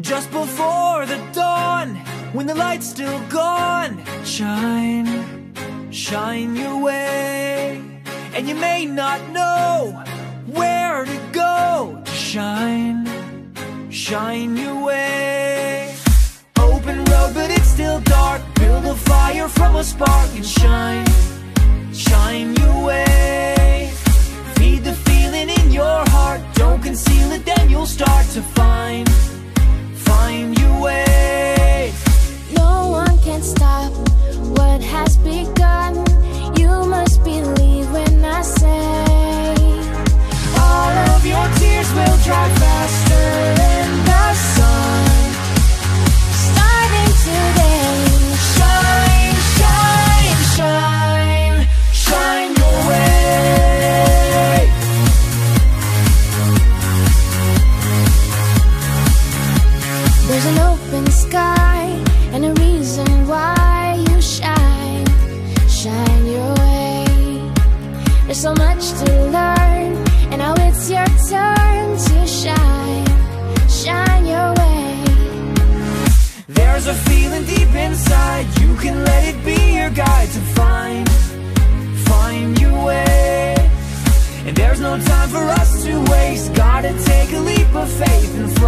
Just before the dawn, when the light's still gone, shine, shine your way. And you may not know where to go shine, shine your way. Open road, but it's still dark. Build a fire from a spark and shine, shine your way. Learn, and now it's your turn to shine, shine your way. There's a feeling deep inside. You can let it be your guide to find, find your way. And there's no time for us to waste. Gotta take a leap of faith and fly.